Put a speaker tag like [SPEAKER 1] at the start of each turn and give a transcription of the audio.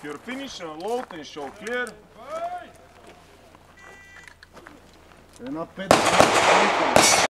[SPEAKER 1] If you're finished, load and show clear.
[SPEAKER 2] Enough.